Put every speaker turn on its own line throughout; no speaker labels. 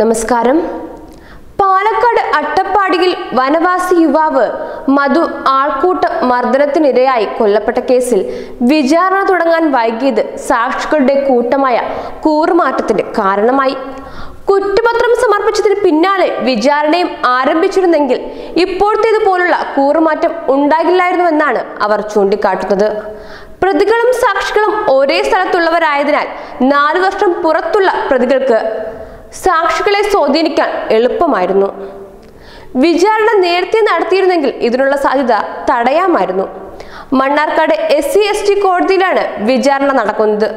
നമസ്കാരം. പാലക്കാട് അട്ടപ്പാടിയിൽ വനവാസി യുവാവ് മധു ആൾക്കൂട്ട മർദ്ദനത്തിനിരയായി കൊല്ലപ്പെട്ട കേസിൽ വിചാരണ തുടങ്ങാൻ വൈകിയത് സാക്ഷികളുടെ കൂട്ടമായ കൂറുമാറ്റത്തിന് കാരണമായി. കുറ്റപത്രം സമർപ്പിച്ചതിന് പിന്നാലെ വിചാരണയും ആരംഭിച്ചിരുന്നെങ്കിൽ ഇപ്പോഴത്തേതുപോലുള്ള കൂറുമാറ്റം ഉണ്ടാകില്ലായിരുന്നുവെന്നാണ് അവർ ചൂണ്ടിക്കാട്ടുന്നത്. പ്രതികളും സാക്ഷികളും ഒരേ സ്ഥലത്തുള്ളവരായതിനാൽ നാലു വർഷം പുറത്തുള്ള പ്രതികൾക്ക് സാക്ഷികളെ സ്വാധീനിക്കാൻ എളുപ്പമായിരുന്നു. വിചാരണ നേരത്തെ നടത്തിയിരുന്നെങ്കിൽ ഇതിനുള്ള സാധ്യത തടയാമായിരുന്നു. Mannarkkad S C S T കോടതിയിലാണ് വിചാരണ നടക്കുന്നത്.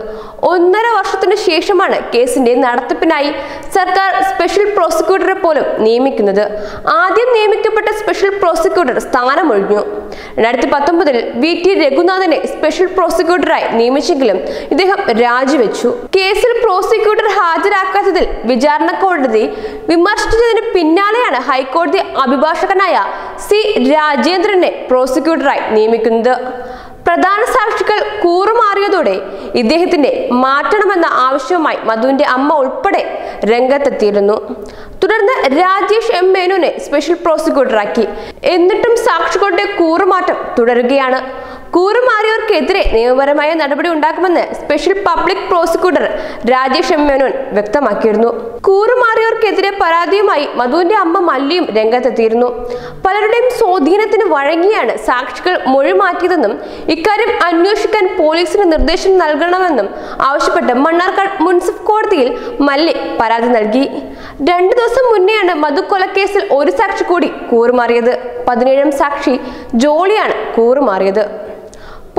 ഒന്നര വർഷത്തിനു ശേഷമാണ് കേസിന്റെ നടത്തിപ്പിനായി സർക്കാർ സ്പെഷ്യൽ പ്രോസിക്യൂട്ടറെ പോലും നിയമിക്കുന്നത്. ആദ്യം നിയമിക്കപ്പെട്ട സ്പെഷ്യൽ പ്രോസിക്യൂട്ടർ സ്ഥാനമൊഴിഞ്ഞു. രണ്ടായിരത്തി പത്തൊമ്പതിൽ വി ടി രഘുനാഥനെ സ്പെഷ്യൽ പ്രോസിക്യൂട്ടറായി നിയമിച്ചെങ്കിലും ഇദ്ദേഹം രാജിവെച്ചു. കേസിൽ പ്രോസിക്യൂട്ടർ ഹാജരാക്കാത്തതിൽ വിചാരണ കോടതി വിമർശിച്ചതിന് പിന്നാലെയാണ് ഹൈക്കോടതി അഭിഭാഷകനായ സി രാജേന്ദ്രനെ പ്രോസിക്യൂട്ടറായി നിയമിക്കുന്നത്. പ്രധാന സാക്ഷികൾ കൂറുമാറിയതോടെ ഇദ്ദേഹത്തിന്റെ മാറ്റണമെന്ന ആവശ്യവുമായി മധുവിന്റെ അമ്മ ഉൾപ്പെടെ രംഗത്തെത്തിയിരുന്നു. തുടർന്ന് രാജേഷ് എം മേനോനെ സ്പെഷ്യൽ പ്രോസിക്യൂട്ടറാക്കി എന്നിട്ടും സാക്ഷികളുടെ കൂറുമാറ്റം തുടരുകയാണ്. കൂറുമാറിയവർക്കെതിരെ നിയമപരമായ നടപടി ഉണ്ടാക്കുമെന്ന് special public prosecutor Rajesh M Menon വ്യക്തമാക്കിയിരുന്നു. കൂറുമാറിയവർക്കെതിരെ പരാതിയുമായി മധുവിന്റെ അമ്മ മല്ലിയും രംഗത്തെത്തിയിരുന്നു. പലരുടെയും സ്വാധീനത്തിന് വഴങ്ങിയാണ് സാക്ഷികൾ മൊഴി മാറ്റിയതെന്നും ഇക്കാര്യം അന്വേഷിക്കാൻ പോലീസിന് നിർദ്ദേശം നൽകണമെന്നും ആവശ്യപ്പെട്ട് മണ്ണാർക്കാട് മുനിസിപ്പൽ കോടതിയിൽ മല്ലി പരാതി നൽകി. രണ്ടു ദിവസം മുന്നെയാണ് മധു കൊലക്കേസിൽ ഒരു സാക്ഷി കൂടി കൂറുമാറിയത്. പതിനേഴാം സാക്ഷി ജോളിയാണ് കൂറുമാറിയത്.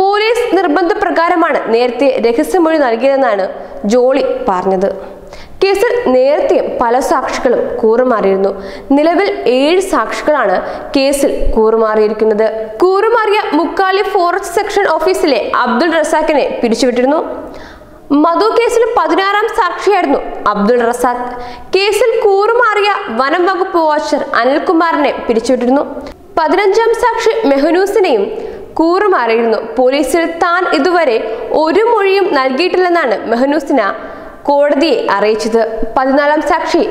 പോലീസ് നിർബന്ധപ്രകാരമാണ് നേരത്തെ രഹസ്യമൊഴി നൽകിയതെന്നാണ് ജോളി പറഞ്ഞത്. കേസിൽ നേരത്തെയും പല സാക്ഷികളും കൂറുമാറിയിരുന്നു. നിലവിൽ ഏഴ് സാക്ഷികളാണ് കേസിൽ കൂറുമാറിയിരിക്കുന്നത്. കൂറുമാറിയ മുക്കാലി ഫോറസ്റ്റ് സെക്ഷൻ ഓഫീസിലെ അബ്ദുൾ റസാഖിനെ പിരിച്ചുവിട്ടിരുന്നു. മധു കേസിൽ പതിനാറാം സാക്ഷിയായിരുന്നു അബ്ദുൾ റസാഖ്. കേസിൽ കൂറുമാറിയ വനം വകുപ്പ് വാച്ചർ അനിൽകുമാറിനെ പിരിച്ചുവിട്ടിരുന്നു. പതിനഞ്ചാം സാക്ഷി മെഹനൂസിനെയും കൂറുമാറിയിരുന്നു. പോലീസിൽ താൻ ഇതുവരെ ഒരു മൊഴിയും നൽകിയിട്ടില്ലെന്നാണ് മെഹനൂസിന കോടതിയെ അറിയിച്ചത്. പതിനാലാം സാക്ഷി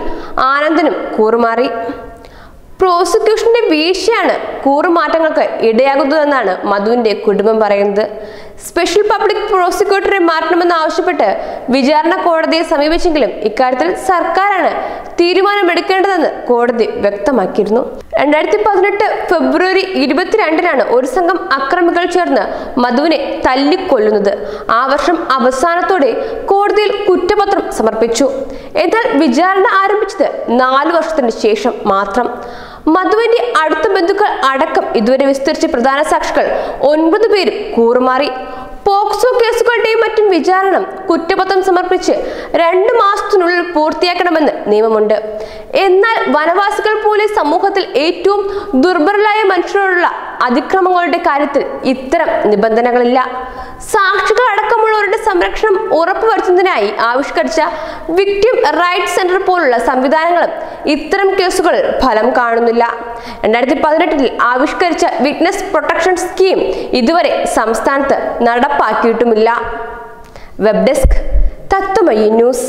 ആനന്ദനും കൂറുമാറി. പ്രോസിക്യൂഷന്റെ വീഴ്ചയാണ് കൂറുമാറ്റങ്ങൾക്ക് ഇടയാകുന്നതെന്നാണ് മധുവിന്റെ കുടുംബം പറയുന്നത്. സ്പെഷ്യൽ പബ്ലിക് പ്രോസിക്യൂട്ടറെ മാറ്റണമെന്ന് ആവശ്യപ്പെട്ട് വിചാരണ കോടതിയെ സമീപിച്ചെങ്കിലും ഇക്കാര്യത്തിൽ സർക്കാരാണ് തീരുമാനമെടുക്കേണ്ടതെന്ന് കോടതി വ്യക്തമാക്കിയിരുന്നു. രണ്ടായിരത്തി പതിനെട്ട് ഫെബ്രുവരി ഇരുപത്തിരണ്ടിനാണ് ഒരു സംഘം അക്രമികൾ ചേർന്ന് മധുവിനെ തല്ലിക്കൊല്ലുന്നത്. ആ വർഷം അവസാനത്തോടെ കോടതിയിൽ കുറ്റപത്രം സമർപ്പിച്ചു. എന്നാൽ വിചാരണ ആരംഭിച്ചത് നാലു വർഷത്തിന് ശേഷം മാത്രം. മധുവിന്റെ അടുത്ത ബന്ധുക്കൾ അടക്കം ഇതുവരെ വിസ്തരിച്ച പ്രധാന സാക്ഷികൾ ഒൻപത് പേരും കൂറുമാറി. പോക്സോ കേസുകളുടെയും മറ്റും വിചാരണം കുറ്റപത്രം സമർപ്പിച്ച് രണ്ട് മാസത്തിനുള്ളിൽ പൂർത്തിയാക്കണമെന്ന് നിയമമുണ്ട്. എന്നാൽ വനവാസികൾ പോലെ സമൂഹത്തിൽ ഏറ്റവും ദുർബലരായ മനുഷ്യരോടുള്ള അതിക്രമങ്ങളുടെ കാര്യത്തിൽ ഇത്തരം നിബന്ധനകളില്ല. സാക്ഷികൾ അടക്കമുള്ളവരുടെ സംരക്ഷണം ഉറപ്പുവരുത്തുന്നതിനായി ആവിഷ്കരിച്ച വിക്ടിം റൈറ്റ് സെന്റർ പോലുള്ള സംവിധാനങ്ങളും ഇത്തരം കേസുകൾ ഫലം കാണുന്നില്ല. രണ്ടായിരത്തി പതിനെട്ടിൽ ആവിഷ്കരിച്ച വിറ്റ്നസ് പ്രൊട്ടക്ഷൻ സ്കീം ഇതുവരെ സംസ്ഥാനത്ത് നടപ്പാക്കിയിട്ടുമില്ല. Web desk Tatwamayi news.